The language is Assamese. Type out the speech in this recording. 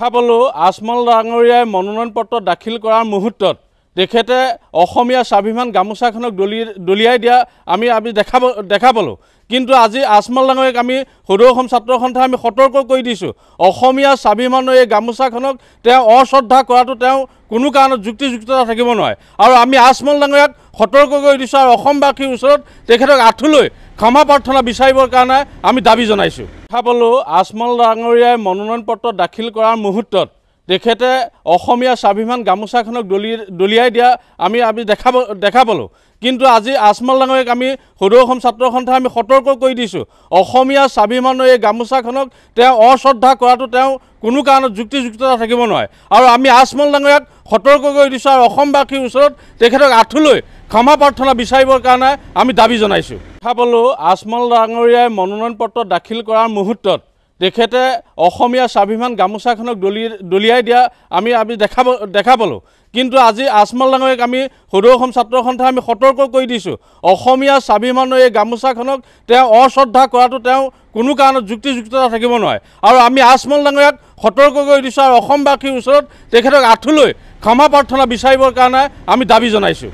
দেখা পালোঁ আজমল ডাঙৰীয়াই মনোনয়ন পত্ৰ দাখিল কৰাৰ মুহূৰ্তত। তেখেতে অসমীয়া স্বাভিমান গামোচাখনক দলি দলিয়াই দিয়া আমি আমি দেখা দেখা পালোঁ। কিন্তু আজি আজমল ডাঙৰীয়াক আমি সদৌ অসম ছাত্ৰ সন্থাই আমি সতৰ্ক কৰি দিছোঁ। অসমীয়া স্বাভিমানৰ এই গামোচাখনক তেওঁ অশ্ৰদ্ধা কৰাটো তেওঁ কোনো কাৰণত যুক্তিযুক্ততা থাকিব নোৱাৰে। আৰু আমি আজমল ডাঙৰীয়াক সতৰ্ক কৰি দিছোঁ আৰু অসমবাসীৰ ওচৰত তেখেতক আঁঠুলৈ ক্ষমা প্ৰাৰ্থনা বিচাৰিবৰ কাৰণে আমি দাবী জনাইছোঁ। দেখা পালোঁ আজমল ডাঙৰীয়াই মনোনয়ন পত্ৰ দাখিল কৰাৰ মুহূৰ্তত তেখেতে অসমীয়া স্বাভিমান গামোচাখনক দলি দলিয়াই দিয়া আমি আমি দেখা দেখা পালোঁ কিন্তু আজি আজমল ডাঙৰীয়াক আমি সদৌ অসম ছাত্ৰ সন্থাই আমি সতৰ্ক কৰি দিছোঁ। অসমীয়া স্বাভিমানৰ এই গামোচাখনক তেওঁ অশ্ৰদ্ধা কৰাটো তেওঁ কোনো কাৰণত যুক্তিযুক্ততা থাকিব নোৱাৰে। আৰু আমি আজমল ডাঙৰীয়াক সতৰ্ক কৰি দিছোঁ আৰু অসমবাসীৰ ওচৰত তেখেতক আঁঠুলৈ ক্ষমা প্ৰাৰ্থনা বিচাৰিবৰ কাৰণে আমি দাবী জনাইছোঁ। দেখা পালোঁ আজমল ডাঙৰীয়াই মনোনয়ন পত্ৰ দাখিল কৰাৰ মুহূৰ্তত। তেখেতে অসমীয়া স্বাভিমান গামোচাখনক দলি দলিয়াই দিয়া আমি আমি দেখা দেখা পালোঁ। কিন্তু আজি আজমল ডাঙৰীয়াক আমি সদৌ অসম ছাত্ৰ সন্থাই আমি সতৰ্ক কৰি দিছোঁ। অসমীয়া স্বাভিমানৰ এই গামোচাখনক তেওঁ অশ্ৰদ্ধা কৰাটো তেওঁ কোনো কাৰণত যুক্তিযুক্ততা থাকিব নোৱাৰে। আৰু আমি আজমল ডাঙৰীয়াক সতৰ্ক কৰি দিছোঁ আৰু অসমবাসীৰ ওচৰত তেখেতক আঁঠুলৈ ক্ষমা প্ৰাৰ্থনা বিচাৰিবৰ কাৰণে আমি দাবী জনাইছোঁ।